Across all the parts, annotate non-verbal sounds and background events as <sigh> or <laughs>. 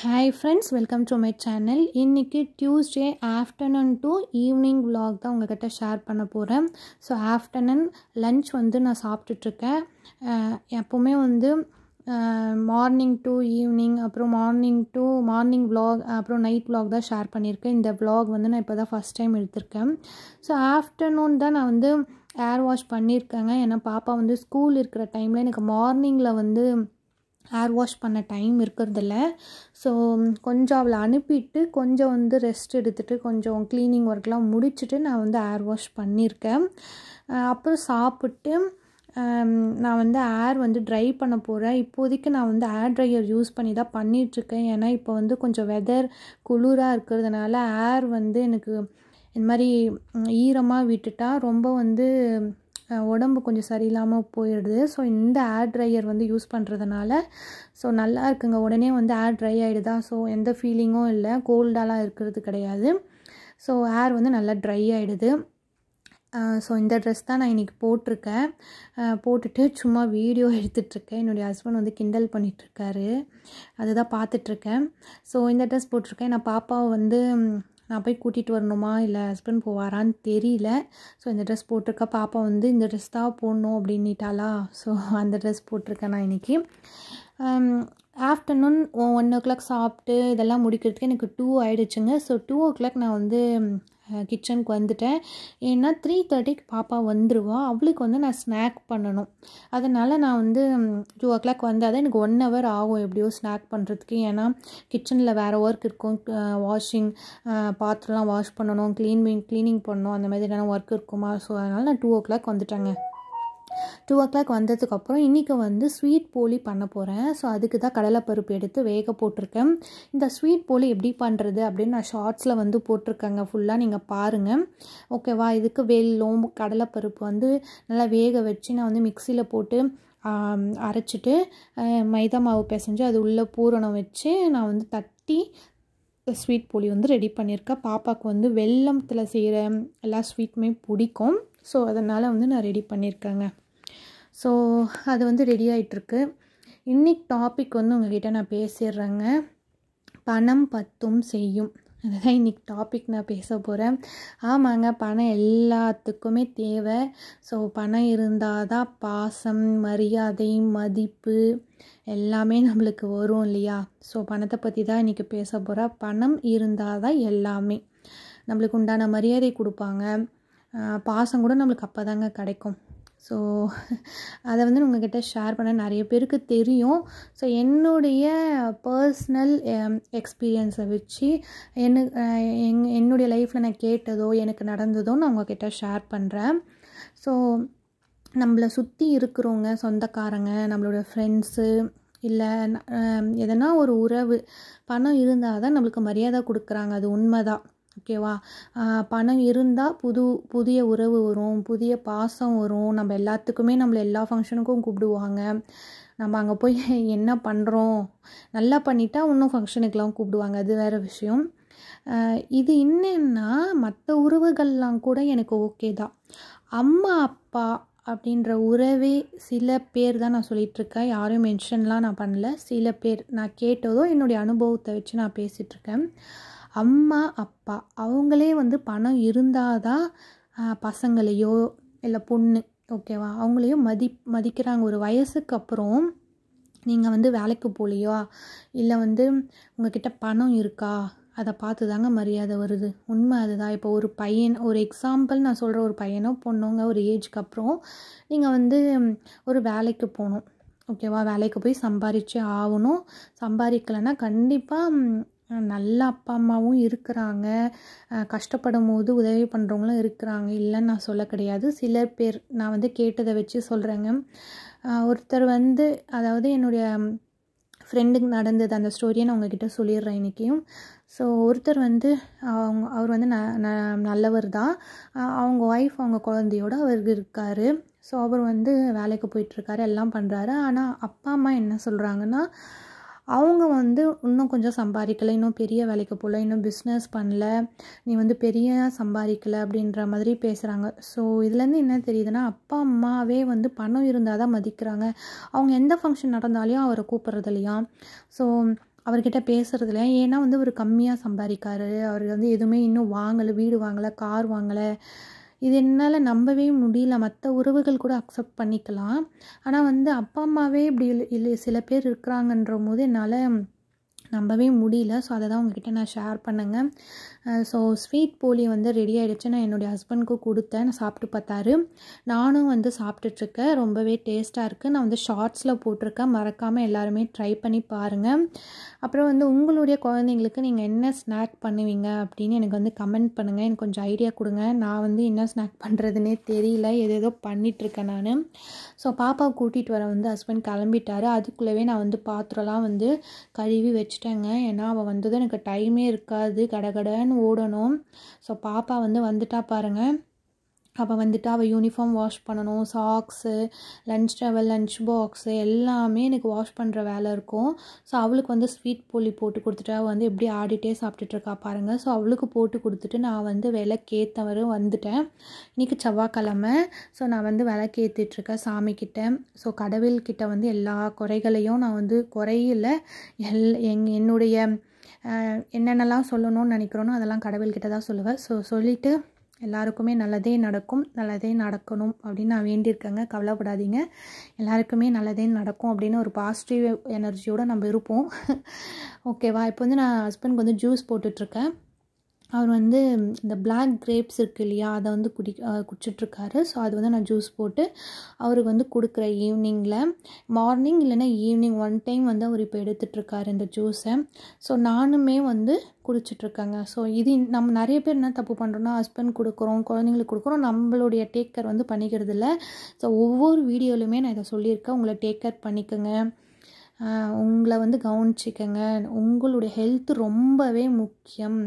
Hi friends welcome to my channel இன்றைக்கி Tuesday afternoon to evening vlog தான் உங்ககிட்ட share பண்ண போகிறேன் ஸோ ஆஃப்டர்நூன் லன்ச் வந்து நான் சாப்பிட்டுட்ருக்கேன். எப்போவுமே வந்து மார்னிங் டு ஈவினிங் அப்புறம் மார்னிங் டு மார்னிங் விலாக் அப்புறம் நைட் விலாக் தான் ஷேர் பண்ணியிருக்கேன். இந்த விலாக் வந்து நான் இப்போ தான் ஃபஸ்ட் டைம் எடுத்திருக்கேன். ஸோ ஆஃப்டர்நூன் தான் நான் வந்து ஏர் வாஷ் பண்ணியிருக்கேங்க. ஏன்னா பாப்பா வந்து ஸ்கூல் இருக்கிற டைமில் எனக்கு மார்னிங்கில் வந்து ஏர் வாஷ் பண்ண டைம் இருக்கிறதில்ல. ஸோ கொஞ்சம் அவளை அனுப்பிட்டு கொஞ்சம் வந்து ரெஸ்ட் எடுத்துகிட்டு கொஞ்சம் க்ளீனிங் ஒர்க்லாம் முடிச்சுட்டு நான் வந்து ஏர் வாஷ் பண்ணியிருக்கேன். அப்புறம் சாப்பிட்டு நான் வந்து ஏர் வந்து ட்ரை பண்ண போகிறேன் இப்போதைக்கு நான் வந்து ஏர் ட்ரையர் யூஸ் பண்ணி தான் பண்ணிகிட்ருக்கேன் ஏன்னா இப்போ வந்து கொஞ்சம் வெதர் குளிராக இருக்கிறதுனால ஏர் வந்து எனக்கு இந்த மாதிரி ஈரமாக விட்டுட்டால் ரொம்ப வந்து உடம்பு கொஞ்சம் சரியில்லாமல் போயிடுது. ஸோ இந்த ஏர் ட்ரையர் வந்து யூஸ் பண்ணுறதுனால ஸோ நல்லா இருக்குங்க. உடனே வந்து ஏர் ட்ரை ஆகிடுதா ஸோ எந்த ஃபீலிங்கும் இல்லை. கோல்டாலாம் இருக்கிறது கிடையாது. ஸோ ஏர் வந்து நல்லா ட்ரை ஆகிடுது ஸோ இந்த ட்ரெஸ் தான் நான் இன்றைக்கி போட்டிருக்கேன். போட்டுட்டு சும்மா வீடியோ எடுத்துகிட்ருக்கேன் என்னுடைய ஹஸ்பண்ட் வந்து கிண்டல் பண்ணிகிட்ருக்காரு அதுதான் பார்த்துட்ருக்கேன் ஸோ இந்த ட்ரெஸ் போட்டிருக்கேன். நான் பாப்பாவை வந்து நான் போய் கூட்டிகிட்டு வரணுமா? இல்லை ஹஸ்பண்ட் போவாரான்னு தெரியல. ஸோ இந்த ட்ரெஸ் போட்டிருக்க பாப்பா வந்து இந்த ட்ரெஸ் தான் போடணும் அப்படின்னிட்டாளா? ஸோ அந்த ட்ரெஸ் போட்டிருக்கேன் நான் இன்றைக்கி ஆஃப்டர்நூன் ஒன் ஓ கிளாக் சாப்பிட்டு இதெல்லாம் முடிக்கிறதுக்கு எனக்கு டூ ஆகிடுச்சுங்க ஸோ டூ ஓ கிளாக் நான் வந்து கிச்சனுக்கு வந்துட்டேன். ஏன்னா த்ரீ தேர்ட்டிக்கு பாப்பா வந்துடுவா அவளுக்கு வந்து நான் ஸ்நாக் பண்ணணும். அதனால் நான் வந்து டூ ஓ கிளாக் வந்தால் தான் எனக்கு ஒன் ஹவர் ஆகும் எப்படியோ ஸ்நாக் பண்ணுறதுக்கு ஏன்னா கிச்சனில் வேறு ஒர்க் இருக்கும். வாஷிங் பாத்திரம்லாம் வாஷ் பண்ணணும். க்ளீன் க்ளீனிங் பண்ணணும். அந்த மாதிரியான ஒர்க் இருக்குமா? ஸோ அதனால் நான் டூ ஓ கிளாக் வந்துட்டேங்க. டூ ஓ கிளாக் வந்ததுக்கப்புறம் இன்றைக்கி வந்து ஸ்வீட் போலி பண்ண போகிறேன் ஸோ அதுக்கு தான் கடலைப்பருப்பு எடுத்து வேக போட்டிருக்கேன். இந்த ஸ்வீட் போலி எப்படி பண்ணுறது அப்படின்னு நான் ஷார்ட்ஸில் வந்து போட்டிருக்கேங்க. ஃபுல்லாக நீங்கள் பாருங்கள் ஓகேவா இதுக்கு வெள்ளம் கடலைப்பருப்பு வந்து நல்லா வேக வச்சு நான் வந்து மிக்சியில் போட்டு அரைச்சிட்டு மைதா மாவு பிசைஞ்சு அது உள்ளே பூரணம் வச்சு நான் வந்து தட்டி ஸ்வீட் போலி வந்து ரெடி பண்ணியிருக்கேன். பாப்பாவுக்கு வந்து வெல்லத்தில் செய்கிற எல்லா ஸ்வீட்டுமே பிடிக்கும். ஸோ அதனால் வந்து நான் ரெடி பண்ணியிருக்கேங்க. ஸோ அது வந்து ரெடி ஆகிட்டுருக்கு இன்னைக்கு டாபிக் வந்து உங்ககிட்ட நான் பேசிடுறேங்க. பணம் பத்தும் செய்யும். அதுதான் இன்றைக்கி டாபிக் நான் பேச போகிறேன் ஆமாங்க பணம் எல்லாத்துக்குமே தேவை. ஸோ பணம் இருந்தால் தான் பாசம் மரியாதை மதிப்பு எல்லாமே நம்மளுக்கு வரும் இல்லையா? ஸோ பணத்தை பற்றி தான் இன்றைக்கி பேச போகிறேன் பணம் இருந்தால் தான் எல்லாமே. நம்மளுக்கு உண்டான மரியாதை கொடுப்பாங்க. பாசம் கூட நம்மளுக்கு அப்போ தாங்க கிடைக்கும். ஸோ அதை வந்து உங்ககிட்ட ஷேர் பண்ண நிறைய பேருக்கு தெரியும். ஸோ என்னுடைய பர்சனல் எக்ஸ்பீரியன்ஸை um, வச்சு என்ன எங் என்னுடைய லைஃப்பில் நான் கேட்டதோ எனக்கு நடந்ததோ நான் உங்ககிட்ட ஷேர் பண்ணுறேன் ஸோ நம்மளை சுற்றி இருக்கிறவங்க சொந்தக்காரங்க நம்மளோட ஃப்ரெண்ட்ஸு இல்லை எதனா ஒரு உறவு பணம் இருந்தால் தான் நம்மளுக்கு மரியாதை கொடுக்குறாங்க. அது உண்மைதான். ஓகேவா பணம் இருந்தால் புது புதிய உறவு வரும் புதிய பாசம் வரும். நம்ம எல்லாத்துக்குமே நம்மளை எல்லா ஃபங்க்ஷனுக்கும் கூப்பிடுவாங்க. நம்ம அங்கே போய் <laughs> என்ன பண்ணுறோம் நல்லா பண்ணிட்டா இன்னும் ஃபங்க்ஷனுக்கெலாம் கூப்பிடுவாங்க. அது வேறு விஷயம். இது என்னன்னா மற்ற உறவுகள்லாம் கூட எனக்கு ஓகே தான். அம்மா அப்பா அப்படின்ற உறவே சில பேர் தான் நான் சொல்லிகிட்ருக்கேன் இருக்கேன். யாரையும் மென்ஷன்லாம் நான் பண்ணல. சில பேர் நான் கேட்டதோ என்னுடைய அனுபவத்தை வச்சு நான் பேசிகிட்ருக்கேன் அம்மா அப்பா அவங்களே வந்து பணம் இருந்தால் தான் பசங்களையோ இல்லை பொண்ணு ஓகேவா? அவங்களையும் மதி மதிக்கிறாங்க. ஒரு வயசுக்கு அப்புறம் நீங்கள் வந்து வேலைக்கு போகலையா இல்லை வந்து உங்ககிட்ட பணம் இருக்கா? அதை பார்த்து தாங்க மரியாதை வருது. உண்மை அதுதான். இப்போ ஒரு பையன் ஒரு எக்ஸாம்பிள் நான் சொல்கிற ஒரு பையனோ பொண்ணுங்க ஒரு ஏஜ்க்கு அப்புறம் நீங்கள் வந்து ஒரு வேலைக்கு போகணும். ஓகேவா? வேலைக்கு போய் சம்பாரிச்சே ஆகணும். சம்பாதிக்கலைன்னா கண்டிப்பாக நல்ல அப்பா அம்மாவும் இருக்கிறாங்க. கஷ்டப்படும் போது உதவி பண்ணுறவங்களும் இருக்கிறாங்க. இல்லைன்னு நான் சொல்ல கிடையாது. சில பேர் நான் வந்து கேட்டதை வச்சு சொல்கிறேங்க ஒருத்தர் வந்து அதாவது என்னுடைய ஃப்ரெண்டுக்கு நடந்தது அந்த ஸ்டோரியை நான் உங்ககிட்ட சொல்லிடுறேன் இன்றைக்கியும் ஸோ ஒருத்தர் வந்து அவங்க அவர் வந்து ந ந- நல்லவர் தான். அவங்க ஒய்ஃப் அவங்க குழந்தையோட அவர் இருக்கார். ஸோ அவர் வந்து வேலைக்கு போயிட்டுருக்காரு எல்லாம் பண்ணுறாரு ஆனால் அப்பா அம்மா என்ன சொல்கிறாங்கன்னா அவங்க வந்து இன்னும் கொஞ்சம் சம்பாதிக்கலை இன்னும் பெரிய வேலைக்கு போகல இன்னும் பிஸ்னஸ் பண்ணல நீ வந்து பெரிய சம்பாதிக்கலை அப்படின்ற மாதிரி பேசுகிறாங்க ஸோ இதுலேருந்து என்ன தெரியுதுன்னா அப்பா அம்மாவே வந்து பணம் இருந்தால் தான் மதிக்கிறாங்க. அவங்க எந்த ஃபங்க்ஷன் நடந்தாலையும் அவரை கூப்பிட்றது இல்லையா? ஸோ அவர்கிட்ட பேசுகிறதுல ஏன்னா வந்து அவர் கம்மியாக சம்பாதிக்காரு. அவர் வந்து எதுவுமே இன்னும் வாங்கலை வீடு வாங்கலை கார் வாங்கலை. இது என்னால் நம்பவே முடியல. மற்ற உறவுகள் கூட அக்செப்ட் பண்ணிக்கலாம். ஆனால் வந்து அப்பா அம்மாவே இப்படி இல்லை இல்லை சில பேர் இருக்கிறாங்கன்ற போது என்னால் நம்பவே முடியல. ஸோ அதை தான் உங்ககிட்ட நான் ஷேர் பண்ணுங்க. ஸோ ஸ்வீட் போலி வந்து ரெடி ஆகிடுச்சு நான் என்னுடைய ஹஸ்பண்ட்க்கு கொடுத்தேன். நான் சாப்பிட்டு பார்த்தாரு. நானும் வந்து சாப்பிட்டுட்ருக்கேன். ரொம்பவே டேஸ்ட்டாக இருக்குது நான் வந்து ஷார்ட்ஸில் போட்டிருக்கேன். மறக்காமல் எல்லாருமே ட்ரை பண்ணி பாருங்கள் அப்புறம் வந்து உங்களுடைய குழந்தைங்களுக்கு நீங்கள் என்ன ஸ்நாக் பண்ணுவீங்க அப்படின்னு எனக்கு வந்து கமெண்ட் பண்ணுங்கள் எனக்கு கொஞ்சம் ஐடியா கொடுங்க. நான் வந்து என்ன ஸ்நாக் பண்ணுறதுனே தெரியல. எதேதோ பண்ணிகிட்ருக்கேன் நான். ஸோ பாப்பாவை கூட்டிகிட்டு வர வந்து ஹஸ்பண்ட் கிளம்பிட்டார். அதுக்குள்ளவே நான் வந்து பாத்திரம்லாம் வந்து கழுவி வச்சிட்டேங்க ஏன்னா அவள் வந்ததும் எனக்கு டைமே இருக்காது. கடகடன்னு ஓடணும். ஸோ பாப்பா வந்து வந்துட்டா பாருங்கள் அவள் வந்துட்டு அவள் யூனிஃபார்ம் வாஷ் பண்ணணும் socks lunch towel lunch box எல்லாமே எனக்கு வாஷ் பண்ணுற வேலை இருக்கும். ஸோ அவளுக்கு வந்து ஸ்வீட் போலி போட்டு கொடுத்துட்டு அவள் வந்து எப்படி ஆடிட்டே சாப்பிட்டுட்ருக்கா பாருங்கள் ஸோ அவளுக்கு போட்டு கொடுத்துட்டு நான் வந்து விளக்கேற்றவரு வந்துட்டேன். இன்றைக்கி செவ்வாய்க்கிழமை. ஸோ நான் வந்து விளக்கேற்றிட்டுருக்கேன் சாமிக்கிட்ட. ஸோ கடவுள்கிட்ட வந்து எல்லா குறைகளையும் நான் வந்து குறையில எல் எங் என்னுடைய என்னென்னலாம் சொல்லணும்னு நினைக்கிறோனோ அதெல்லாம் கடவுள்கிட்ட தான் சொல்லுவேன். ஸோ சொல்லிவிட்டு எல்லாருக்குமே நல்லதே நடக்கும் நல்லதே நடக்கணும் அப்படின்னு நான் வேண்டியிருக்கேங்க. கவலைப்படாதீங்க. எல்லாருக்குமே நல்லதே நடக்கும் அப்படின்னு ஒரு பாசிட்டிவ் எனர்ஜியோடு நம்ம இருப்போம். <laughs> ஓகேவா இப்போ வந்து நான் ஹஸ்பண்ட்க்கு வந்து ஜூஸ் போட்டுட்ருக்கேன். அவர் வந்து இந்த பிளாக் கிரேப்ஸ் இருக்குது இல்லையா அதை வந்து குடி குடிச்சிட்ருக்காரு. ஸோ அது வந்து நான் ஜூஸ் போட்டு அவருக்கு வந்து கொடுக்குறேன் ஈவினிங்கில் மார்னிங் இல்லைன்னா ஈவினிங் ஒன் டைம் வந்து அவர் இப்போ எடுத்துகிட்ருக்காரு இந்த ஜூஸை ஸோ நானுமே வந்து குடிச்சிட்ருக்காங்க. ஸோ இது நம்ம நிறைய பேர் என்ன தப்பு பண்ணுறோன்னா ஹஸ்பண்ட் கொடுக்குறோம் குழந்தைங்களுக்கு கொடுக்குறோம் நம்மளுடைய டேக் கேர் வந்து பண்ணிக்கிறது இல்லை ஸோ ஒவ்வொரு வீடியோலையுமே நான் இதை சொல்லியிருக்கேன். உங்களை டேக் கேர் பண்ணிக்கோங்க. உங்களை வந்து கவனிச்சிக்கங்க. உங்களுடைய ஹெல்த் ரொம்பவே முக்கியம்.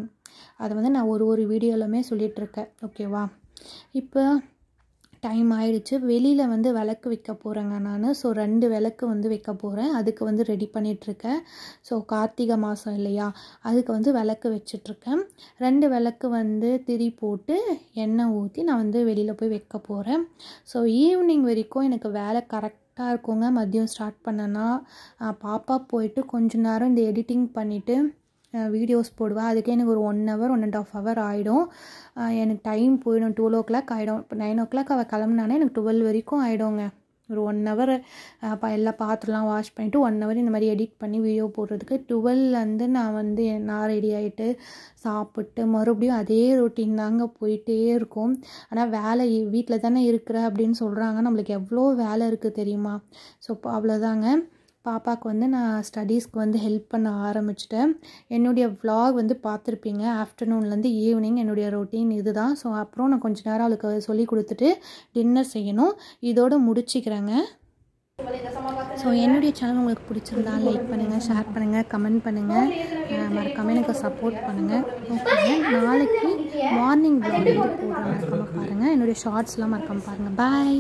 அதை வந்து நான் ஒரு ஒரு வீடியோலுமே சொல்லிகிட்ருக்கேன் ஓகேவா இப்போ டைம் ஆயிடுச்சு. வெளியில் வந்து விளக்கு வைக்க போகிறேங்க நான். ஸோ ரெண்டு விளக்கு வந்து வைக்க போகிறேன் அதுக்கு வந்து ரெடி பண்ணிகிட்ருக்கேன் ஸோ கார்த்திகை மாதம் இல்லையா? அதுக்கு வந்து விளக்கு வச்சிட்ருக்கேன் ரெண்டு விளக்கு வந்து திரி போட்டு எண்ணெய் ஊற்றி நான் வந்து வெளியில் போய் வைக்க போகிறேன் ஸோ ஈவினிங் வரைக்கும் எனக்கு வேலை கரெக்ட் கரெக்டாக இருக்குங்க. மதியம் ஸ்டார்ட் பண்ணேன்னா பாப்பா போயிட்டு கொஞ்ச நேரம் இந்த எடிட்டிங் பண்ணிவிட்டு வீடியோஸ் போடுவேன் அதுக்கே எனக்கு ஒரு one hour one and half hour ஆகிடும் எனக்கு டைம் போயிடும். டுவெல் ஓ கிளாக் ஆகிடும் இப்போ நைன் ஓ கிளாக் அவள் கிளம்புனானே எனக்கு டுவெல் வரைக்கும் ஆகிடுங்க ஒரு ஒன் ஹவர் எல்லா பாத்திரம்லாம் வாஷ் பண்ணிவிட்டு ஒன் ஹவர் இந்த மாதிரி எடிட் பண்ணி வீடியோ போடுறதுக்கு டுவெல்லேருந்து நான் வந்து நான் ரெடி ஆகிட்டு சாப்பிட்டு மறுபடியும் அதே ரொட்டீன் தாங்க போயிட்டே இருக்கும். ஆனால் வேலை வீட்டில் தானே இருக்கிற அப்படின்னு சொல்கிறாங்க நம்மளுக்கு எவ்வளோ வேலை இருக்குது தெரியுமா? ஸோ அவ்வளோதாங்க பாப்பாவுக்கு வந்து நான் ஸ்டடீஸ்க்கு வந்து ஹெல்ப் பண்ண ஆரம்பிச்சிட்டேன். என்னுடைய விலாக் வந்து பார்த்துருப்பீங்க. ஆஃப்டர்நூன்லேருந்து ஈவினிங் என்னுடைய ரொட்டீன் இது தான் ஸோ அப்புறம் நான் கொஞ்சம் நேரம் அவளுக்கு சொல்லி கொடுத்துட்டு டின்னர் செய்யணும். இதோட முடிச்சிக்கிறேங்க. ஸோ என்னுடைய சேனல் உங்களுக்கு பிடிச்சிருந்தா லைக் பண்ணுங்கள் ஷேர் பண்ணுங்கள் கமெண்ட் பண்ணுங்கள் மறக்காமல் எனக்கு சப்போர்ட் பண்ணுங்கள் ஓகே நாளைக்கு மார்னிங் vlog வந்து போடுறேன். மறக்காமல் பாருங்கள் என்னுடைய ஷார்ட்ஸ்லாம் மறக்காமல் பாருங்கள் பாய்